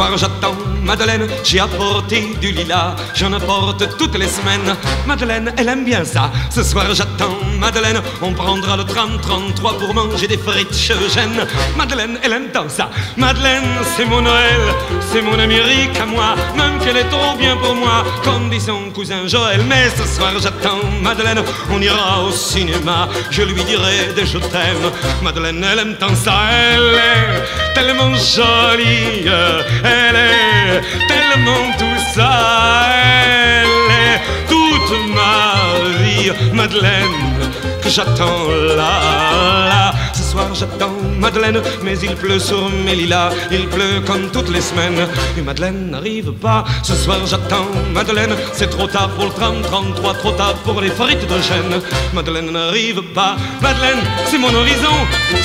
soir j'attends Madeleine, j'ai apporté du lilas, j'en apporte toutes les semaines. Madeleine, elle aime bien ça. Ce soir j'attends Madeleine, on prendra le tram 33 pour manger des frites chez Eugène. Madeleine, elle aime tant ça. Madeleine, c'est mon Noël, c'est mon Amérique à moi, même qu'elle est trop bien pour moi, comme dit son cousin Joël. Mais ce soir j'attends Madeleine, on ira au cinéma, je lui dirai des je t'aime. Madeleine, elle aime tant ça, elle est tellement jolie, elle est tellement ça, elle est toute ma vie, Madeleine, que j'attends là, là. Ce soir j'attends Madeleine, mais il pleut sur mes lilas, il pleut comme toutes les semaines, et Madeleine n'arrive pas. Ce soir j'attends Madeleine, c'est trop tard pour le tram 33, trop tard pour les frites de chêne. Madeleine n'arrive pas, Madeleine, c'est mon horizon,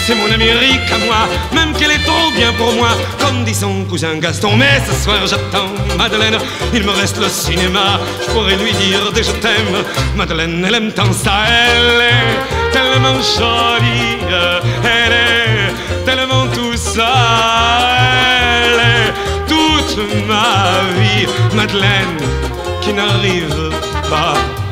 c'est mon Amérique à moi, même qu'elle est trop bien pour moi, comme dit son cousin Gaston. Mais ce soir j'attends Madeleine, il me reste le cinéma, je pourrais lui dire des je t'aime. Madeleine, elle aime tant ça, elle tellement jolie, elle est tellement tout ça, toute ma vie, Madeleine, qui n'arrive pas.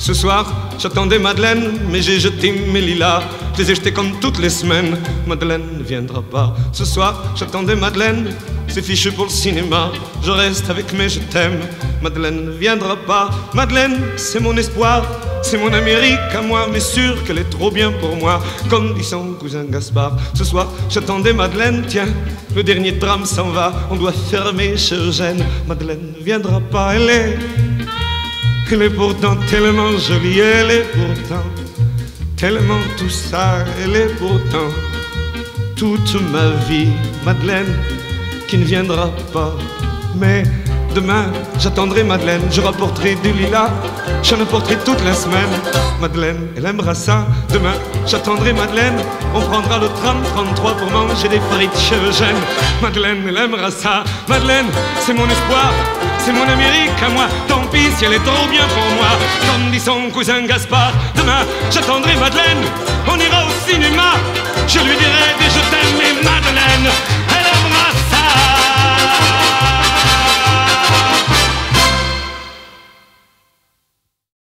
Ce soir, j'attendais Madeleine, mais j'ai jeté mes lilas. Je les ai jetés comme toutes les semaines. Madeleine ne viendra pas. Ce soir, j'attendais Madeleine, c'est fichu pour le cinéma. Je reste avec mes je t'aime. Madeleine ne viendra pas. Madeleine, c'est mon espoir. C'est mon Amérique à moi, mais sûr qu'elle est trop bien pour moi. Comme dit son cousin Gaspard. Ce soir, j'attendais Madeleine. Tiens, le dernier tram s'en va. On doit fermer chez Eugène. Madeleine ne viendra pas. Elle est. Elle est pourtant tellement jolie. Elle est pourtant tellement tout ça. Elle est pourtant toute ma vie. Madeleine qui ne viendra pas. Mais demain, j'attendrai Madeleine, je rapporterai du lilas, j'en apporterai toute la semaine. Madeleine, elle aimera ça. Demain, j'attendrai Madeleine, on prendra le tram 33 pour manger des frites chez Eugène. Madeleine, elle aimera ça. Madeleine, c'est mon espoir, c'est mon Amérique à moi. Tant pis si elle est trop bien pour moi. Comme dit son cousin Gaspard, demain, j'attendrai Madeleine, on ira au cinéma, je lui dirai